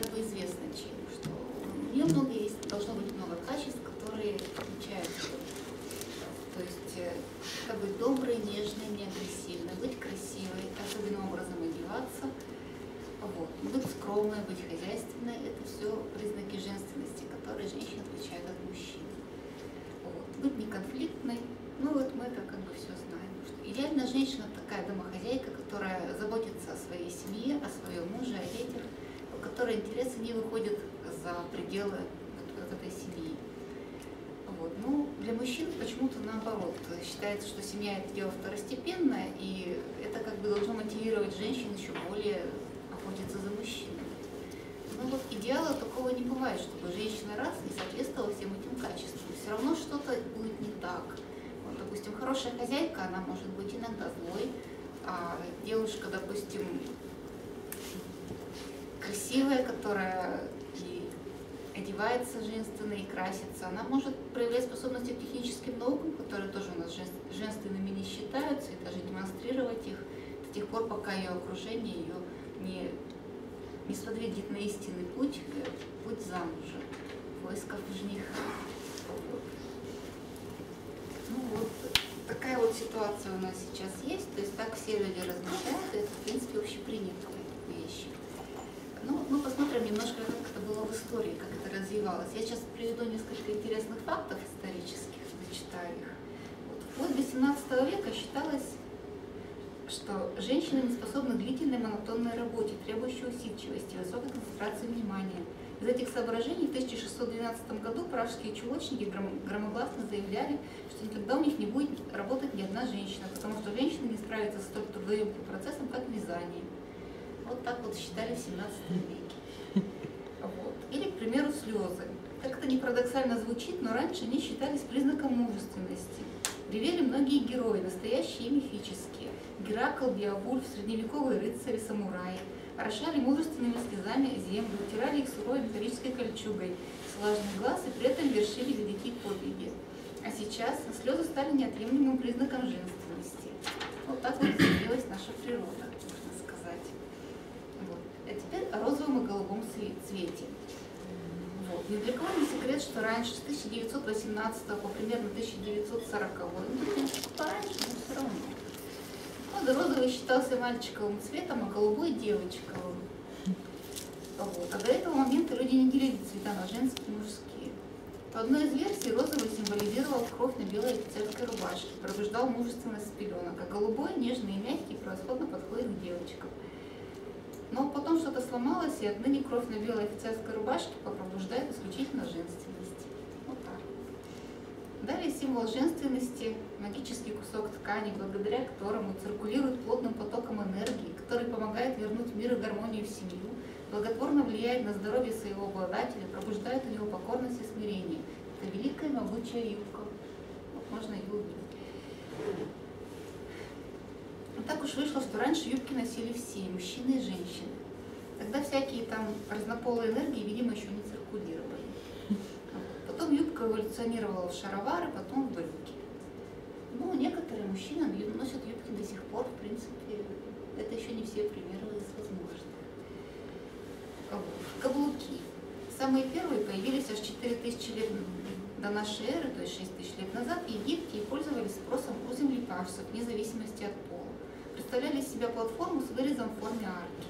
как бы известно что у нее много есть, должно быть много качеств, которые отличаются. То есть э, как быть доброй, нежной, не агрессивной, быть красивой, особенным образом одеваться, вот. быть скромной, быть хозяйственной, это все признаки женственности, которые женщины отличают от мужчин. Вот. Быть неконфликтной, ну вот мы это как бы все знаем. Что идеальная женщина такая домохозяйка, которая заботится о своей семье, о своем муже, о детях, у которой интересы не выходят за пределы вот этой семьи. Вот. Ну, для мужчин почему-то наоборот. Считается, что семья это дело второстепенное, и это как бы должно мотивировать женщин еще более охотиться за мужчинами. Ну вот идеала такого не бывает, чтобы женщина раз и соответствовала всем этим качествам. Все равно что-то будет не так. Вот, допустим, хорошая хозяйка, она может быть иногда злой, а девушка, допустим, красивая, которая одевается женственно и красится. Она может проявлять способности к техническим наукам, которые тоже у нас женственными не считаются, и даже демонстрировать их до тех пор, пока ее окружение ее не, не сподвигнет на истинный путь, э, путь замужа, поисков жениха. Ну вот, такая вот ситуация у нас сейчас есть, то есть так все люди размышляют, это в принципе общепринятые вещи. Мы посмотрим немножко, как это было в истории, как это развивалось. Я сейчас приведу несколько интересных фактов исторических, зачитаю их. Вот, вплоть до 17 века считалось, что женщины не способны длительной монотонной работе, требующей усидчивости, высокой концентрации внимания. Из этих соображений в 1612 году пражские чулочники громогласно заявляли, что никогда у них не будет работать ни одна женщина, потому что женщина не справится с столь трудоемким процессом, как вязание. Вот так вот считали в 17 веке. Вот. Или, к примеру, слезы. Как это не парадоксально звучит, но раньше они считались признаком мужественности. Ревели многие герои, настоящие и мифические. Геракл, Биовульф, средневековые рыцари, самураи. Орошали мужественными слезами землю, утирали их суровой металлической кольчугой с влажных глаз и при этом вершили великие подвиги. А сейчас слезы стали неотъемлемым признаком женственности. Вот так вот изменилась наша природа. Розовом и голубом цвете. Вот. Ни для кого не секрет, что раньше, с 1918 по примерно 1940, ну, пораньше, но все равно. Вот, розовый считался мальчиковым цветом, а голубой девочковым. Вот. А до этого момента люди не делили цвета на женские и мужские. По одной из версий розовый символизировал кровь на белой офицерской рубашке, пробуждал мужественность с пеленок, а голубой, нежный и мягкий, превосходно подходит к девочкам. Но потом что-то сломалось, и отныне кровь на белой офицерской рубашке пробуждает исключительно женственность. Вот так. Далее символ женственности – магический кусок ткани, благодаря которому циркулирует плотным потоком энергии, который помогает вернуть мир и гармонию в семью, благотворно влияет на здоровье своего обладателя, пробуждает у него покорность и смирение. Это великая могучая юбка. Вот можно ее увидеть. Но ну, так уж вышло, что раньше юбки носили все, мужчины и женщины. Тогда всякие там разнополые энергии, видимо, еще не циркулировали. Потом юбка эволюционировала в шаровары, потом в брюки. Ну, некоторые мужчины носят юбки до сих пор, в принципе, это еще не все примеры из возможных. Каблуки. Самые первые появились аж 4000 лет до нашей эры, то есть 6000 лет назад, в Египте и пользовались спросом у землепашцев, вне зависимости от пола представляли из себя платформу с вырезом в форме арки.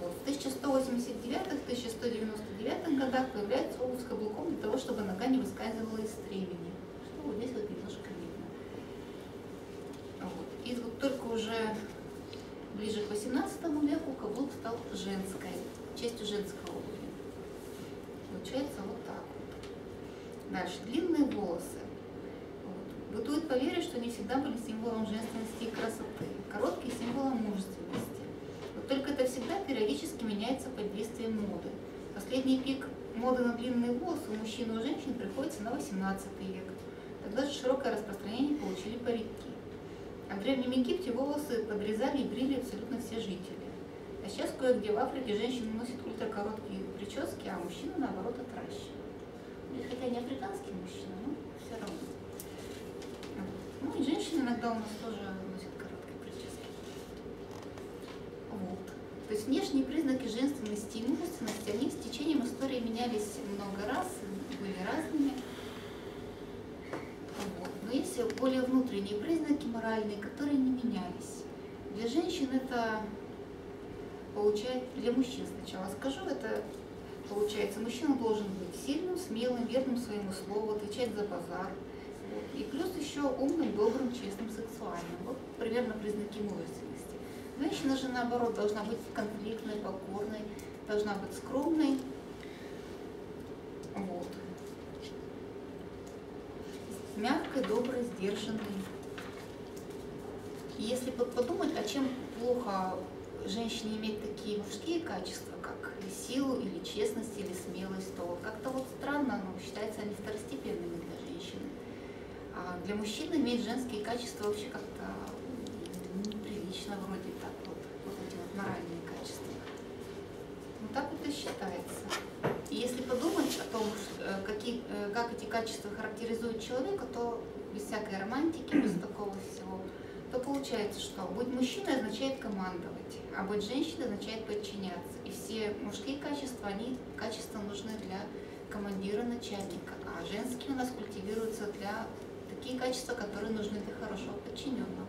Вот. В 1189-1199 годах появляется обувь с каблуком для того, чтобы нога не выскальзывала из стремени. Что вот здесь вот немножко видно. Вот. И вот только уже ближе к 18 веку каблук стал женской, частью женской обуви. Получается вот так вот. Дальше. Длинные волосы. Бытует поверье, что они всегда были символом женственности и красоты, короткие символом мужественности. Вот только это всегда периодически меняется под действием моды. Последний пик моды на длинные волосы у мужчин и у женщин приходится на 18 век. Тогда же широкое распространение получили парики. А в Древнем Египте волосы подрезали и брили абсолютно все жители. А сейчас кое-где в Африке женщины носят ультракороткие прически, а мужчины наоборот отращивают. Хотя не африканские мужчины, но мужчин, женщин иногда у нас тоже носят короткие прически. Вот. То есть внешние признаки женственности и мужественности, они с течением истории менялись много раз, были разными. Вот. Но есть более внутренние признаки моральные, которые не менялись. Для женщин это получает, для мужчин сначала скажу, это получается, мужчина должен быть сильным, смелым, верным своему слову, отвечать за базар, еще умным, добрым, честным, сексуальным. Вот примерно признаки мужественности. Женщина же наоборот должна быть конфликтной, покорной, должна быть скромной. Вот. Мягкой, доброй, сдержанной. Если подумать, а чем плохо женщине иметь такие мужские качества, как силу или честность или смелость, то как-то вот странно, но считается они второстепенными для для мужчин иметь женские качества вообще как-то неприлично вроде так вот, вот эти вот моральные качества. Ну так вот и считается. И если подумать о том, э, какие, э, как эти качества характеризуют человека, то без всякой романтики, без такого всего, то получается, что быть мужчиной означает командовать, а быть женщиной означает подчиняться. И все мужские качества, они качества нужны для командира, начальника, а женские у нас культивируются для такие качества, которые нужны для хорошего подчиненного.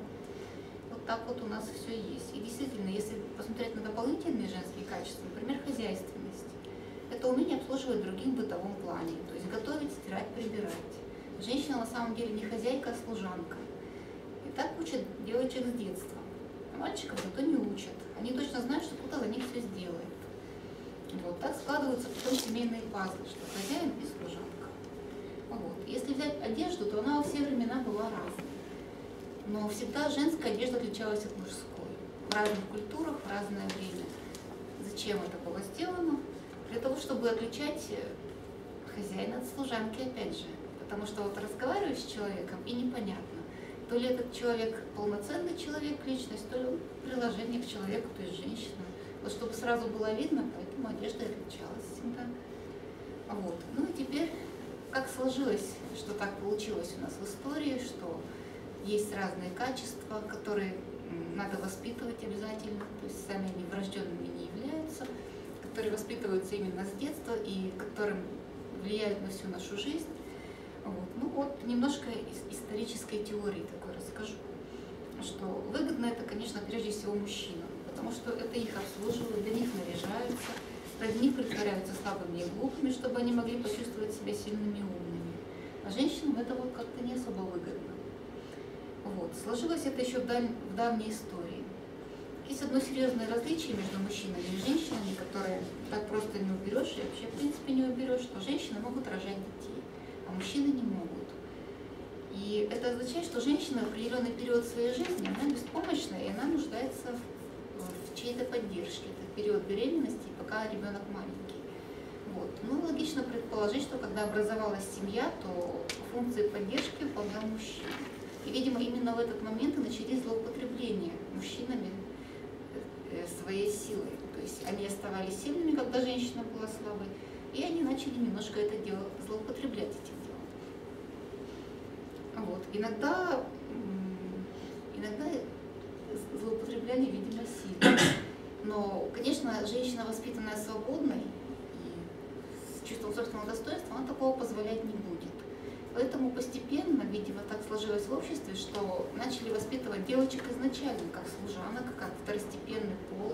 Вот так вот у нас все есть. И действительно, если посмотреть на дополнительные женские качества, например, хозяйственность, это умение обслуживать других в бытовом плане, то есть готовить, стирать, прибирать. Женщина на самом деле не хозяйка, а служанка. И так учат девочек с детства. А мальчиков зато не учат. Они точно знают, что кто-то за них все сделает. Вот так складываются потом семейные пазлы, что хозяин и служанка. Если взять одежду, то она во все времена была разной. Но всегда женская одежда отличалась от мужской. В разных культурах, в разное время. Зачем это было сделано? Для того, чтобы отличать хозяина от служанки, опять же. Потому что вот разговариваешь с человеком и непонятно, то ли этот человек полноценный человек, личность, то ли приложение к человеку, то есть женщина. Вот чтобы сразу было видно, поэтому одежда отличалась всегда. Вот. Ну и теперь, как сложилось, что так получилось у нас в истории, что есть разные качества, которые надо воспитывать обязательно, то есть сами они врожденными не являются, которые воспитываются именно с детства и которым влияют на всю нашу жизнь. Вот. Ну вот, немножко исторической теории такой расскажу, что выгодно это, конечно, прежде всего мужчинам, потому что это их обслуживают, для них наряжаются, них притворяются слабыми и глупыми, чтобы они могли почувствовать себя сильными и умными. А женщинам это вот как-то не особо выгодно. Вот. Сложилось это еще в, даль... в давней истории. Есть одно серьезное различие между мужчинами и женщинами, которые так просто не уберешь, и вообще, в принципе, не уберешь, что женщины могут рожать детей а мужчины не могут. И это означает, что женщина в определенный период своей жизни, она беспомощная, и она нуждается в, в чьей-то поддержке. Это период беременности, пока ребенок маленький. Вот. Ну, логично предположить, что когда образовалась семья, то функции поддержки выполнял мужчина. И, видимо, именно в этот момент и начались злоупотребления мужчинами э, своей силой. То есть они оставались сильными, когда женщина была слабой, и они начали немножко это дело злоупотреблять этим вот. Иногда, иногда злоупотребляли, видимо, сильно. Но, конечно, женщина, воспитанная свободной и с чувством собственного достоинства, она такого позволять не будет. Поэтому постепенно, видимо, так сложилось в обществе, что начали воспитывать девочек изначально, как служанок, как второстепенный пол,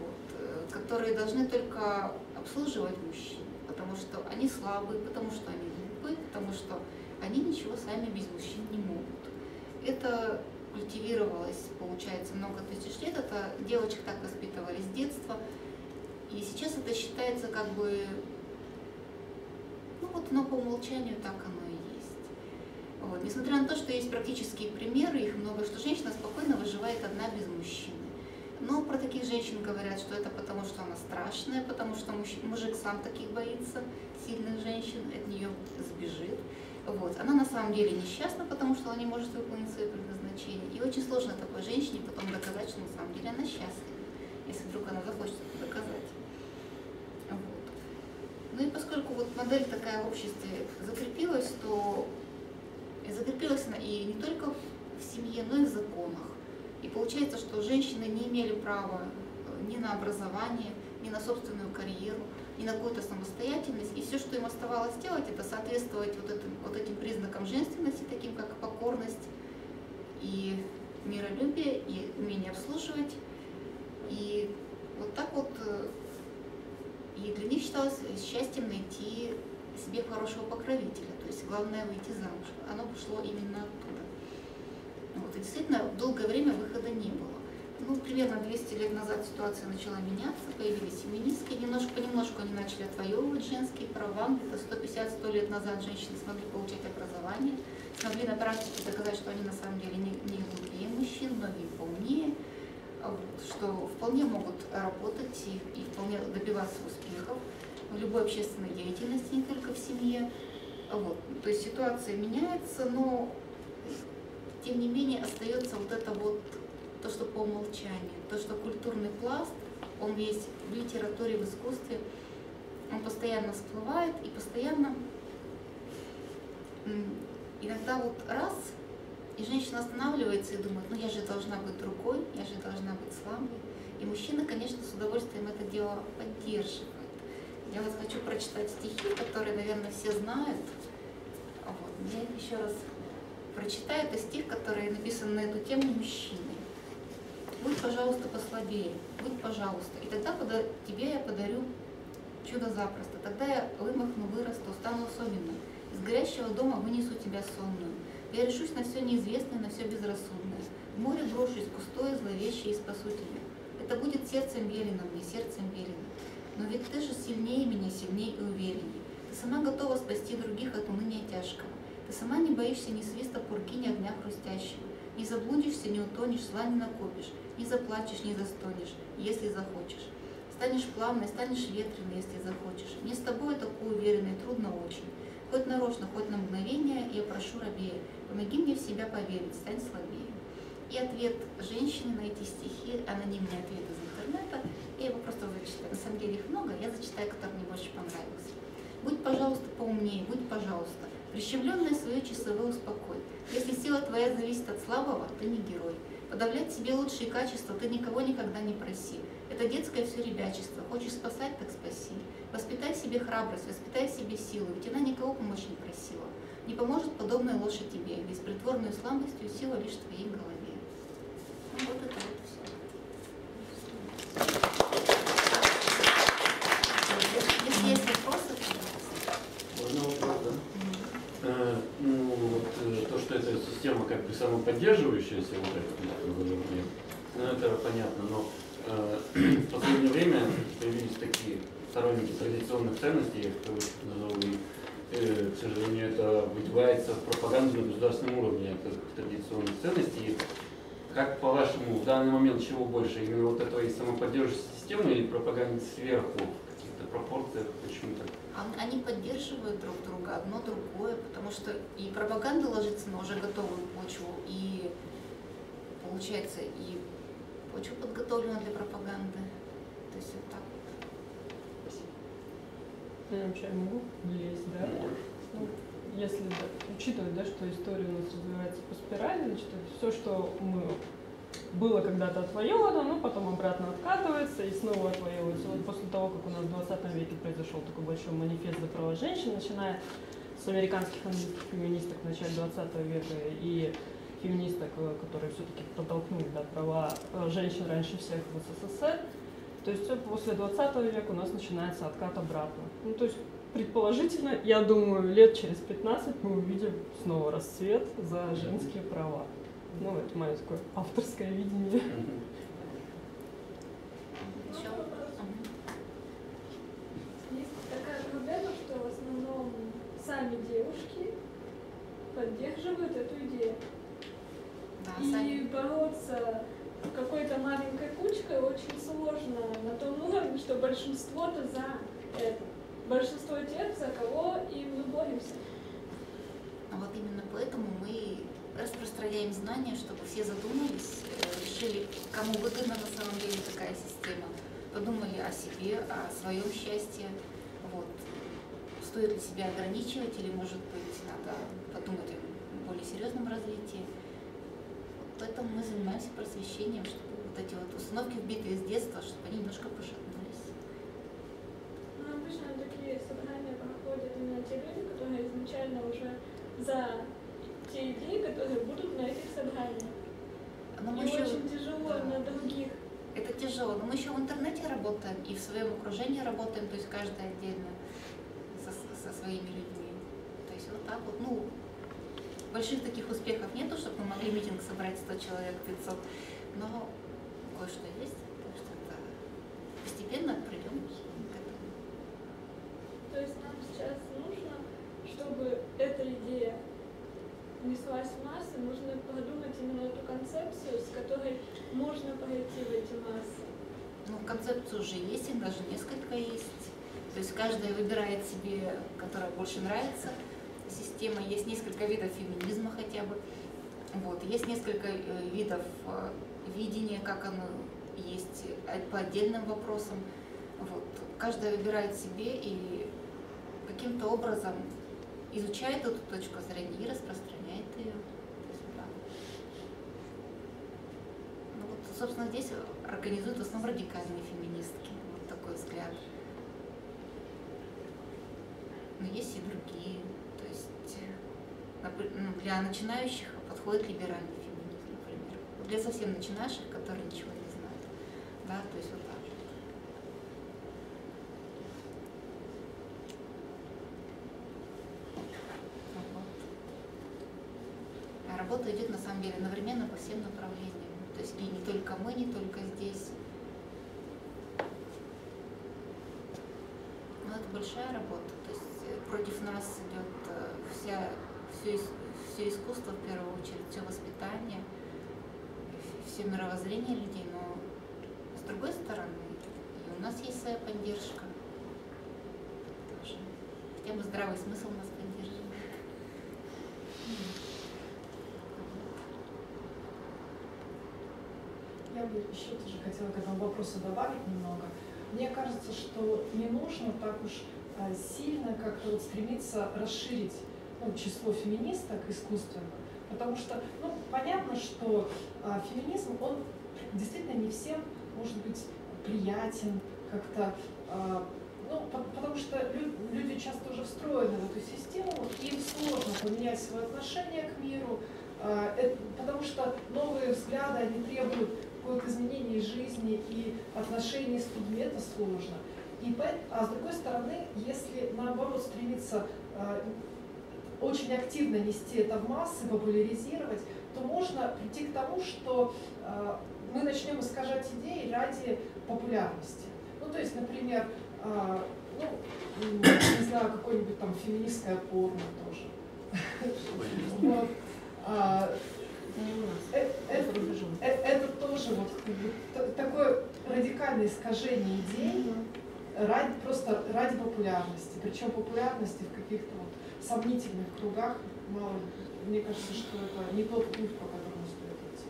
вот, э, которые должны только обслуживать мужчин, потому что они слабые, потому что они глупые, потому что они ничего сами без мужчин не могут. Это культивировалось, получается, много тысяч лет. Это девочек так воспитывали с детства. И сейчас это считается как бы, ну вот, но по умолчанию так оно и есть. Вот. Несмотря на то, что есть практические примеры, их много, что женщина спокойно выживает одна без мужчины. Но про таких женщин говорят, что это потому, что она страшная, потому что муж, мужик сам таких боится, сильных женщин, от нее сбежит. Вот. Она на самом деле несчастна, потому что она не может выполнить свое предназначение. И очень сложно такой женщине потом доказать, что на самом деле она счастлива, если вдруг она захочет это доказать. Вот. Ну и поскольку вот модель такая в обществе закрепилась, то закрепилась она и не только в семье, но и в законах. И получается, что женщины не имели права ни на образование, ни на собственную карьеру, ни на какую-то самостоятельность. И все, что им оставалось делать, это соответствовать вот этим, вот этим признакам женственности, таким как покорность, и миролюбие, и умение обслуживать. И вот так вот, э, и для них считалось счастьем найти себе хорошего покровителя. То есть главное выйти замуж. Оно пошло именно оттуда. Вот, и действительно, долгое время выхода не было. Ну, примерно 200 лет назад ситуация начала меняться, появились феминистки, немножко понемножку они начали отвоевывать женские права. Где-то 150-100 лет назад женщины смогли получать образование, смогли на практике доказать, что они на самом деле не, не глупее мужчин, многие поумнее, что вполне могут работать и, и вполне добиваться успехов в любой общественной деятельности, не только в семье. Вот. То есть ситуация меняется, но тем не менее остается вот это вот то, что по умолчанию, то, что культурный пласт, он весь в литературе, в искусстве, он постоянно всплывает и постоянно иногда вот раз, и женщина останавливается и думает, ну я же должна быть другой, я же должна быть слабой. И мужчина, конечно, с удовольствием это дело поддерживает. Я вот хочу прочитать стихи, которые, наверное, все знают. Вот. Я еще раз прочитаю. Это стих, который написан на эту тему мужчиной. Будь, пожалуйста, послабее, будь, пожалуйста, и тогда пода тебе я подарю чудо запросто. Тогда я вымахну, вырасту, стану особенным. Из горящего дома вынесу тебя сонную. Я решусь на все неизвестное, на все безрассудное. В море брошусь, пустое, зловещее и спасу тебя. Это будет сердцем велено мне, сердцем велено. Но ведь ты же сильнее меня, сильнее и увереннее. Ты сама готова спасти других от уныния тяжкого. Ты сама не боишься ни свиста пурки, ни огня хрустящего. Не заблудишься, не утонешь, зла не накопишь. Не заплачешь, не застонешь, если захочешь. Станешь плавной, станешь ветреной, если захочешь. Мне с тобой такой уверенной трудно очень. Хоть нарочно, хоть на мгновение я прошу рабея, помоги мне в себя поверить, стань слабее. И ответ женщины на эти стихи, анонимный ответ из интернета, я его просто зачитаю. На самом деле их много, я зачитаю, который мне больше понравился. Будь, пожалуйста, поумнее, будь, пожалуйста. Прищемленное свое часовое успокой. Если сила твоя зависит от слабого, ты не герой. Подавлять себе лучшие качества ты никого никогда не проси. Это детское все ребячество. Хочешь спасать, так спаси. Воспитай себе храбрость, воспитай себе силу, ведь она никого помочь не просила. Не поможет подобная лошадь тебе, без притворной слабостью сила лишь в твоей голове. Ну, вот это вот все. Если есть вопросы, Можно вопрос, да? Э, ну, вот э, то, что эта система как бы самоподдерживающаяся, вот это, ну, это понятно, но в последнее время появились такие сторонники традиционных ценностей, я их назову, и, э, к сожалению, это выдевается в пропаганду на государственном уровне традиционных ценностей. Как по-вашему, в данный момент чего больше? Именно вот этой самоподдерживающей системы или пропаганды сверху каких-то пропорциях? Почему так? Они поддерживают друг друга, одно другое, потому что и пропаганда ложится на уже готовую почву, и получается и почва подготовлена для пропаганды. То есть вот так я вообще могу влезть, да? Ну, если да, учитывать, да, что история у нас развивается по спирали, значит, все, что мы было когда-то отвоевано, но потом обратно откатывается и снова отвоевывается. Вот после того, как у нас в 20 веке произошел такой большой манифест за права женщин, начиная с американских феминисток в начале 20 века и феминисток, э, которые все-таки подтолкнули да, права э, женщин раньше всех в СССР, то есть после 20 века у нас начинается откат обратно. Ну, то есть предположительно, я думаю, лет через 15 мы увидим снова расцвет за женские права. Ну, это мое такое авторское видение. Есть такая проблема, что в основном сами девушки поддерживают эту идею. Да, и сами. Бороться какой-то маленькой кучкой очень сложно на том уровне, что большинство-то за это. Большинство тех, за кого и мы боремся. А вот именно поэтому мы распространяем знания, чтобы все задумались, э, решили, кому выгодна на самом деле такая система, подумали о себе, о своем счастье, вот. стоит ли себя ограничивать или, может быть, надо подумать о более серьезном развитии поэтому мы занимаемся просвещением, чтобы вот эти вот установки вбитые с детства, чтобы они немножко пошатнулись. Ну, обычно такие собрания проходят именно те люди, которые изначально уже за те идеи, которые будут на этих собраниях. Но мы И еще... очень тяжело на других. Это тяжело. Но мы еще в интернете работаем и в своем окружении работаем, то есть каждый отдельно со, со своими людьми. То есть вот так вот, ну, больших таких успехов нету, чтобы мы могли митинг собрать 100 человек, 500, но кое-что есть, так что это постепенно придем к этому. То есть нам сейчас нужно, чтобы эта идея неслась в массы, нужно продумать именно эту концепцию, с которой можно пойти в эти массы. Ну, концепция уже есть, их даже несколько есть. То есть каждая выбирает себе, которая больше нравится система. Есть несколько видов феминизма хотя бы. Вот. Есть несколько э, видов э, видения, как оно есть э, по отдельным вопросам. Вот. Каждая выбирает себе и каким-то образом изучает эту точку зрения и распространяет ее. Ну, вот, собственно, здесь организуют в основном радикальные феминистки. Вот такой взгляд. Но есть и другие. То есть напр- ну, для начинающих подходит либеральный феминизм, например. Для совсем начинающих, которые ничего не знают. Да, то есть вот так. А работа идет на самом деле одновременно по всем направлениям. То есть и не только мы, не только здесь. Но это большая работа. То есть э, против нас идет э, вся, все, все искусство в первую очередь, все воспитание, все мировоззрение людей. Но с другой стороны, и у нас есть своя поддержка. Тоже. Хотя бы здравый смысл нас поддерживает. Я бы еще тоже хотела к этому вопросу добавить немного. Мне кажется, что не нужно так уж а, сильно как-то вот стремиться расширить ну, число феминисток искусственно, потому что, ну, понятно, что а, феминизм, он действительно не всем может быть приятен, как-то, а, ну, по- потому что лю- люди часто уже встроены в эту систему, им сложно поменять свое отношение к миру, а, э- потому что новые взгляды, они требуют какое-то изменение жизни и отношений с людьми, это сложно. И а с другой стороны, если наоборот стремиться а, очень активно нести это в массы, популяризировать, то можно прийти к тому, что а, мы начнем искажать идеи ради популярности. Ну, то есть, например, а, ну, не знаю, какое-нибудь там феминистское порно тоже. Вот. А, э- это- Э- Это тоже вот такое радикальное искажение идей ради, просто ради популярности. Причем популярности в каких-то сомнительных кругах. Мало, мне кажется, что это не тот путь, по которому стоит идти.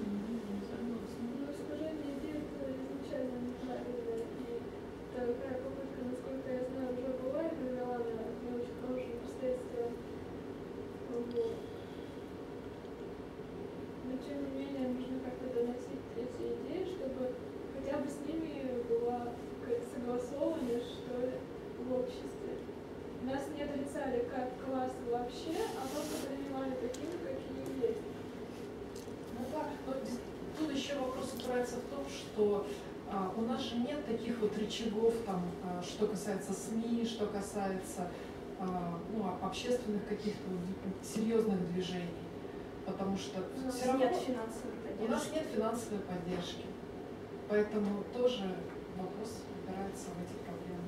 Ну, искажение идей это изначально неправильно. И такая попытка, насколько я знаю, уже была и привела на не очень хорошие последствия. Вот. Но тем не менее нужно как-то доносить эти идеи, чтобы хотя бы с ними была какая-то согласованность, что ли, в обществе. Нас не отрицали как класс вообще, а просто принимали такими, какие есть. Ну да, но дес- тут еще вопрос упирается в том, что а, у нас же нет таких вот рычагов, там, а, что касается СМИ, что касается а, ну, а- общественных каких-то серьезных движений. Потому что У нас все равно нет финансовой у нас поддержки. нет финансовой поддержки. Поэтому тоже вопрос упирается в эти проблемы.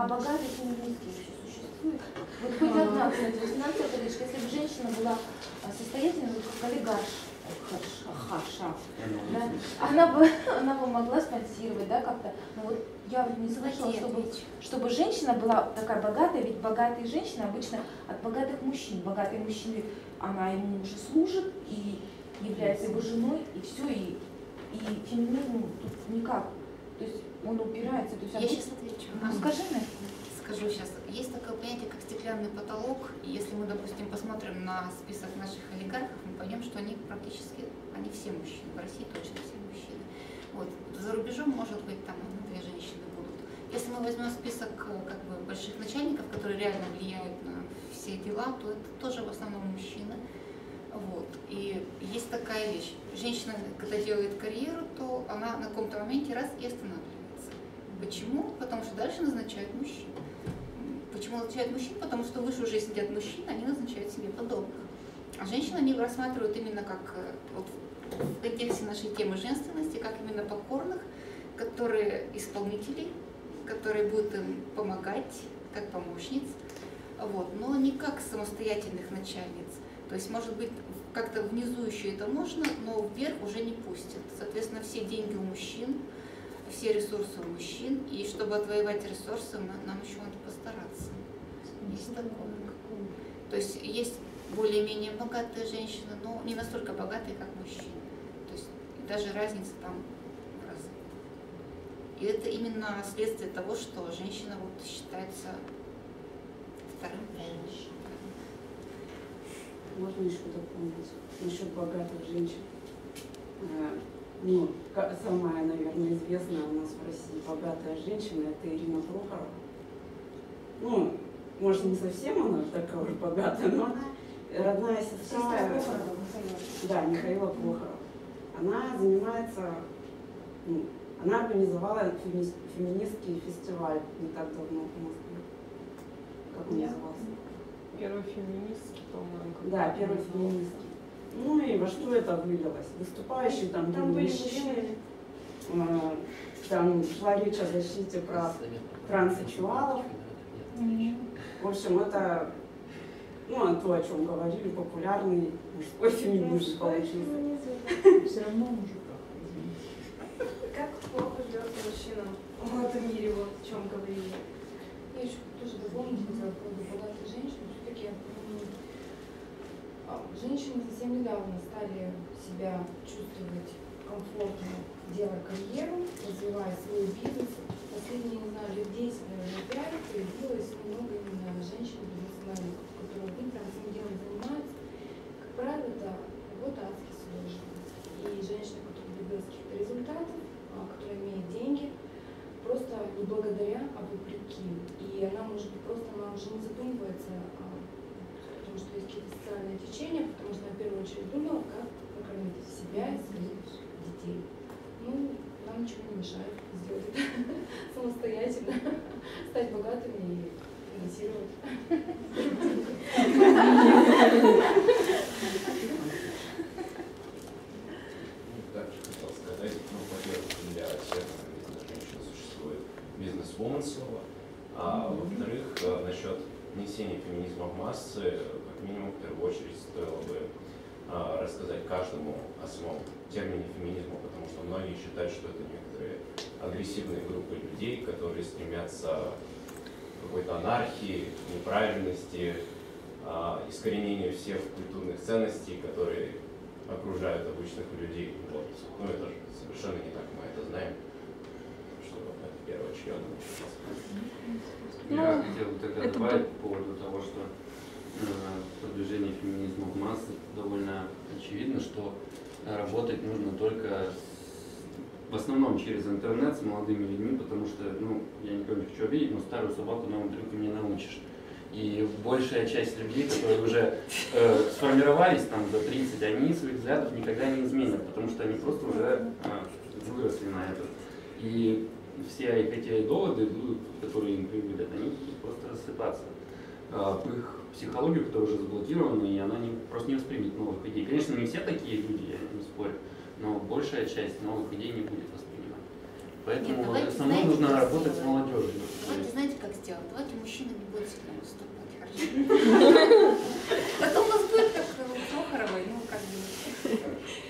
А богатые феминистки вообще существуют? Вот хоть одна, кстати, 18 поддержка, если бы женщина была а, состоятельной, как олигарш, харша, да, она бы, она бы могла спонсировать, да, как-то. Но вот я вот не слышала, чтобы, чтобы женщина была такая богатая, ведь богатые женщины обычно от богатых мужчин. Богатые мужчины, она ему уже служит и является его женой, и все, и, и феминизм тут никак. То есть он упирается. То есть Я обычно- сейчас отвечу. Ну, скажи мне. Скажу сейчас. Есть такое понятие, как стеклянный потолок. И если мы, допустим, посмотрим на список наших олигархов, мы поймем, что они практически, они все мужчины. В России точно все мужчины. Вот. За рубежом, может быть, там одна-две женщины будут. Если мы возьмем список э, как бы, больших начальников, которые реально влияют на все дела, то это тоже в основном мужчины. Вот. И есть такая вещь. Женщина, когда делает карьеру, то она на каком-то моменте раз и останавливается. Почему? Потому что дальше назначают мужчин. Почему назначают мужчин? Потому что выше уже сидят мужчины, они назначают себе подобных. А женщины они рассматривают именно как э, вот, в контексте нашей темы женственности, как именно покорных, которые исполнители, которые будут им помогать, как помощниц, вот, но не как самостоятельных начальниц. То есть, может быть, как-то внизу еще это можно, но вверх уже не пустят. Соответственно, все деньги у мужчин, все ресурсы у мужчин, и чтобы отвоевать ресурсы, нам еще надо постараться. Есть такое. То есть есть более-менее богатые женщины, но не настолько богатые, как мужчины. То есть даже разница там в разы. И это именно следствие того, что женщина вот считается вторым полом. Можно еще дополнить насчет богатых женщин. Ну, самая, наверное, известная у нас в России богатая женщина – это Ирина Прохорова. Ну, может, не совсем она такая уж богатая, но родная сестра, да, Михаила Прохорова. Она занимается, ну, она организовала фемини- феминистский фестиваль не так давно в Москве. Как он назывался? Первый феминистский, по-моему. Да, первый феминистский. Ну и во что это вылилось? Выступающие там, Там были мужчины, э, там шла речь о защите прав Франца Чуалов. В общем, это ну, то, о чем говорили, популярный мужской феминизм получился. Все равно мужиках. Как плохо живется мужчинам в этом мире, вот о чем говорили. Я еще тоже дополнить хотела по поводу богатой женщины. Женщины совсем недавно стали себя чувствовать комфортно, делая карьеру, развивая свой бизнес. Последние, не знаю, лет 10, наверное, 5 появилось много именно женщин бизнесменов, которые ну, прям этим делом занимаются. Как правило, это работа адски сложная. И женщина, которая добилась каких-то результатов, а, которая имеет деньги, просто не благодаря, а вопреки. И она, может быть, просто она уже не задумывается о том, что есть какие-то социальные течения, потому что она в первую очередь думала, как прокормить себя и своих детей. Ну, нам ничего не мешает сделать это самостоятельно, стать богатыми и финансировать. Ну, Также хотел сказать, ну, во-первых, для термина бизнес-женщина существует бизнес-вумен слово, а во-вторых, э, насчет внесения феминизма в массы, как минимум, в первую очередь, стоило бы а, рассказать каждому о самом термине феминизма, потому что многие считают, что это некоторые агрессивные группы людей, которые стремятся к какой-то анархии, неправильности, а, искоренению всех культурных ценностей, которые окружают обычных людей. Вот. Ну это же совершенно не так, мы это знаем, что это первоочередно. Я Ну, хотел бы тогда добавить по поводу того, что э, продвижение феминизма в массы довольно очевидно, что э, работать нужно только в основном через интернет с молодыми людьми, потому что, ну, я никого не хочу обидеть, но старую собаку новым трюкам не научишь. И большая часть людей, которые уже э, сформировались там за 30, они своих взглядов никогда не изменят, потому что они просто уже э, выросли на это. И все их эти доводы, которые им приводят, они будут просто рассыпаться в их психологию, которая уже заблокирована, и она не, просто не воспримет новых идей. Конечно, не все такие люди, я не спорю, но большая часть новых идей не будет воспринимать. Поэтому Нет, основном нужно работать сделать. с молодежью. Давайте, знаете, как сделать? Давайте мужчины не будут сильно выступать. Потом а у нас будет как э, у Прохоровой, ну как бы.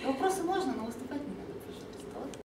Ну, Вопросы можно, но выступать.